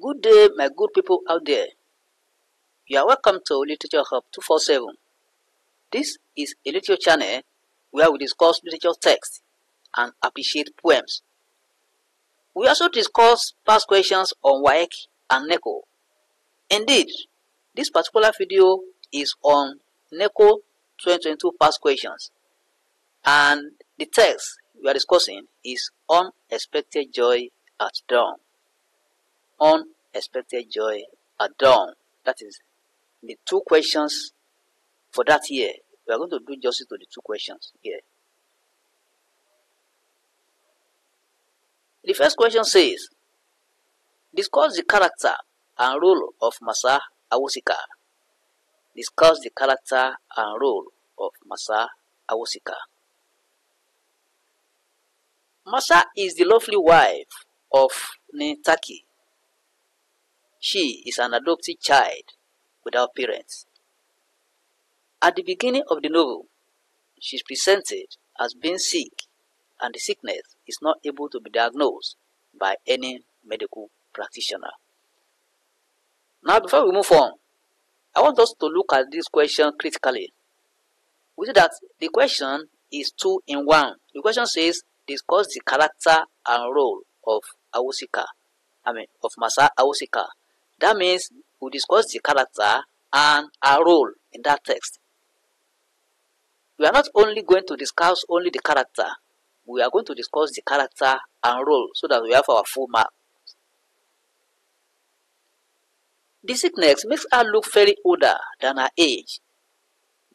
Good day, my good people out there. You are welcome to Literature Hub 247. This is a literature channel where we discuss literature texts and appreciate poems. We also discuss past questions on WAEC and NECO. Indeed, this particular video is on NECO 2022 past questions and the text we are discussing is unexpected joy at dawn. Unexpected joy at dawn. That is the two questions for that year. We are going to do justice to the two questions here. The first question says, discuss the character and role of Masa Awosika. Discuss the character and role of Masa Awosika. Masa is the lovely wife of Nii Tackie. She is an adopted child without parents. At the beginning of the novel, she is presented as being sick and the sickness is not able to be diagnosed by any medical practitioner. Now, before we move on, I want us to look at this question critically. We see that the question is two in one. The question says, discuss the character and role of Awosika. I mean, of Masa Awosika. That means we discuss the character and our role in that text. We are not only going to discuss only the character, we are going to discuss the character and role so that we have our full mark. The sickness makes her look very older than her age.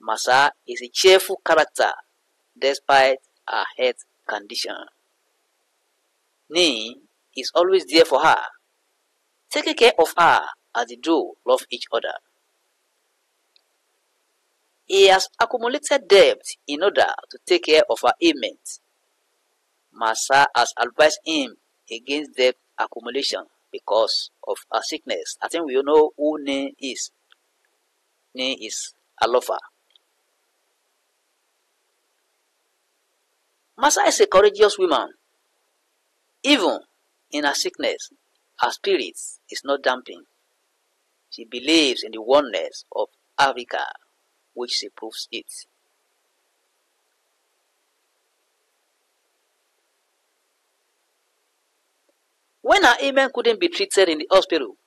Masa is a cheerful character despite her health condition. Nii is always there for her, taking care of her as the two love each other. He has accumulated debt in order to take care of her ailments. Masa has advised him against debt accumulation because of her sickness. I think we all know who Nii is. Nii is a lover. Masa is a courageous woman. Even in her sickness, her spirit is not damping. She believes in the oneness of Africa, which she proves it. When her ailment couldn't be treated in the hospital,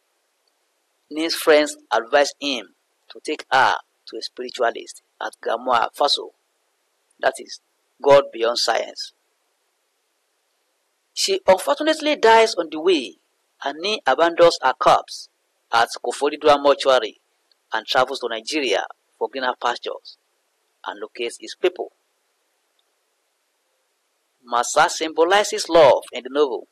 Nii's friends advised him to take her to a spiritualist at Gamua Faso, that is God beyond science. She unfortunately dies on the way and Nii abandons her corpse at Koforidua mortuary and travels to Nigeria for greener pastures and locates his people. Masa symbolizes love in the novel.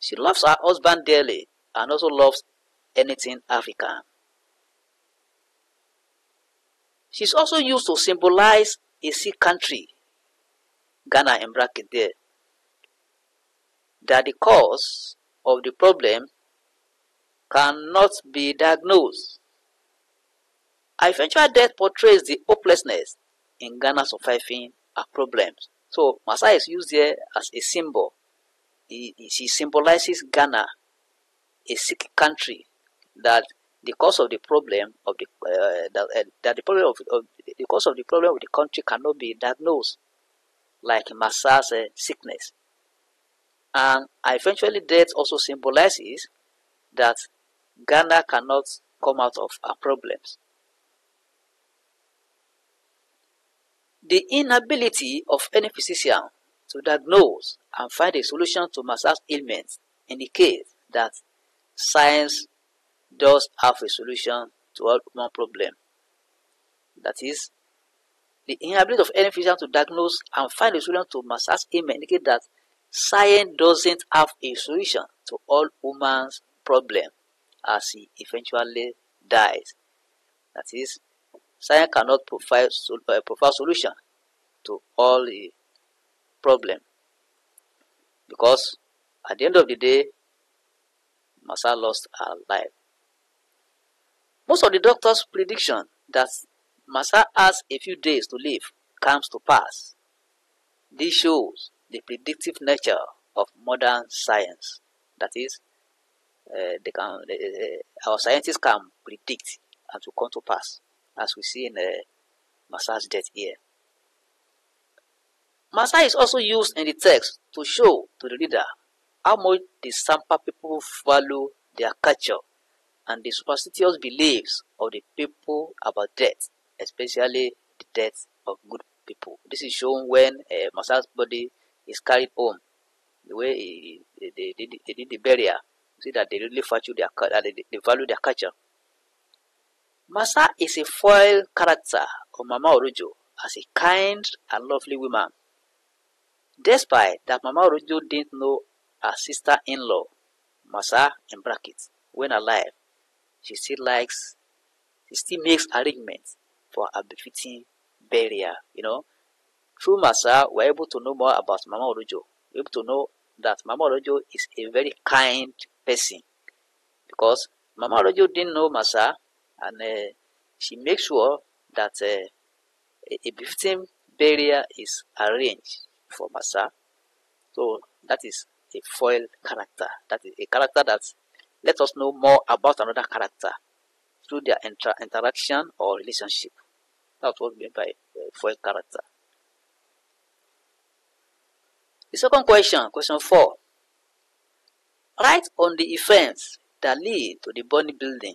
She loves her husband dearly and also loves anything African. She's also used to symbolize a sick country Ghana in bracket there, that the cause of the problem cannot be diagnosed. Eventual death portrays the hopelessness in Ghana surviving her problems. So Masai is used here as a symbol. He, he symbolizes Ghana, a sick country, that the cause of the problem of the uh, that, uh, that the problem of, of, the cause of the problem of the country cannot be diagnosed like Masa's uh, sickness. And eventually death also symbolizes that Ghana cannot come out of our problems. The inability of any physician to diagnose and find a solution to Masa's ailments indicates that science does have a solution to all human problem. That is, the inability of any physician to diagnose and find a solution to Masa's ailment indicates that science doesn't have a solution to all woman's problem as he eventually dies. That is, science cannot provide, uh, provide solution to all the problem because at the end of the day, Masa lost her life. Most of the doctors' prediction that Masa has a few days to live comes to pass. This shows the predictive nature of modern science. That is, uh, they can uh, our scientists can predict and to come to pass, as we see in uh, Masa's death here. Masa is also used in the text to show to the reader how much the Sampa people value their culture and the superstitious beliefs of the people about death, especially the death of good people. This is shown when uh, Masa's body is carried home, the way he, they, they, they, they did the burial. See that they really value their, they, they value their culture. Masa is a foil character of Mama Orojo as a kind and lovely woman. Despite that Mama Orojo didn't know her sister-in-law, Masa in brackets, when alive, she still likes, she still makes arrangements for a befitting burial, you know. Through Masa, we're able to know more about Mama Orojo. We're able to know that Mama Orojo is a very kind person because Mama Orojo didn't know Masa and uh, she makes sure that uh, a, befitting burial is arranged for Masa. So that is a foil character. That is a character that let us know more about another character through their inter interaction or relationship. That's what we mean by uh, foil character. The second question, question four. Write on the events that lead to the burning building.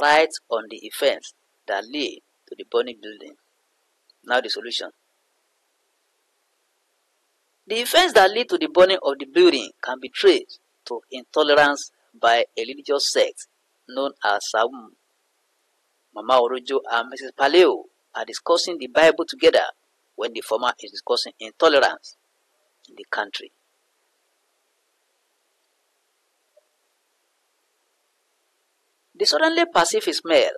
Write on the events that lead to the burning building. Now the solution. The events that lead to the burning of the building can be traced to intolerance by a religious sect known as Saum. Mama Orojo and Mrs. Paleo are discussing the Bible together when the former is discussing intolerance in the country. They suddenly a smell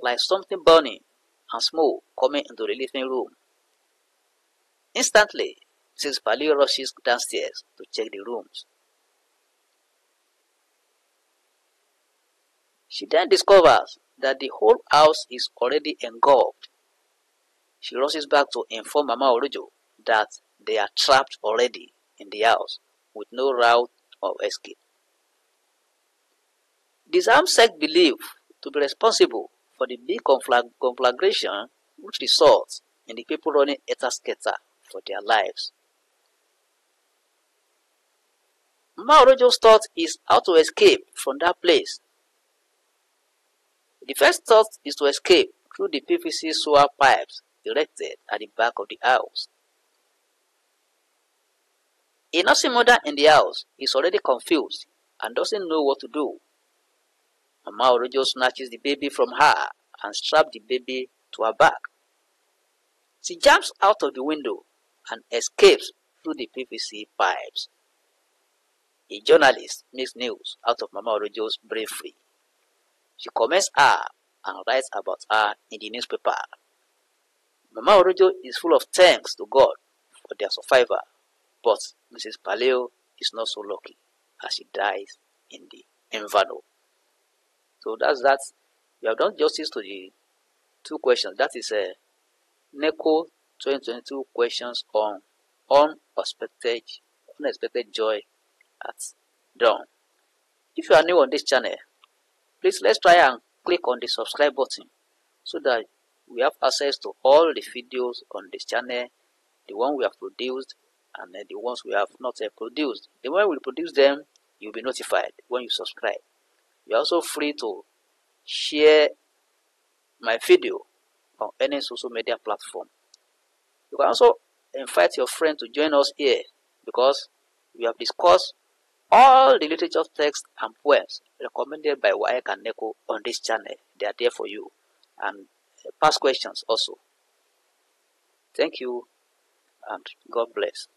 like something burning and smoke coming into the living room. Instantly, Mrs. Paleo rushes downstairs to check the rooms. She then discovers that the whole house is already engulfed. She rushes back to inform Mama Orojo that they are trapped already in the house with no route of escape. This armed sect believe to be responsible for the big conflagration which results in the people running etasketa for their lives. Maorojo's thought is how to escape from that place the first thought is to escape through the PVC sewer pipes erected at the back of the house. A nursing mother in the house is already confused and doesn't know what to do. Mama Orojo snatches the baby from her and straps the baby to her back. She jumps out of the window and escapes through the PVC pipes. A journalist makes news out of Mama Orojo's bravery. She comments her and writes about her in the newspaper. Mama Orojo is full of thanks to God for their survival, but Mrs. Paleo is not so lucky as she dies in the inferno. So that's that. We have done justice to the two questions. That is a uh, NECO 2022 questions on unexpected, unexpected joy at dawn. If you are new on this channel, please let's try and click on the subscribe button so that we have access to all the videos on this channel the one we have produced and the ones we have not yet produced the when we produce them you'll be notified when you subscribe you're also free to share my video on any social media platform you can also invite your friend to join us here because we have discussed all the literature texts and poems recommended by WAEC and NECO on this channel, they are there for you. And uh, past questions also. Thank you and God bless.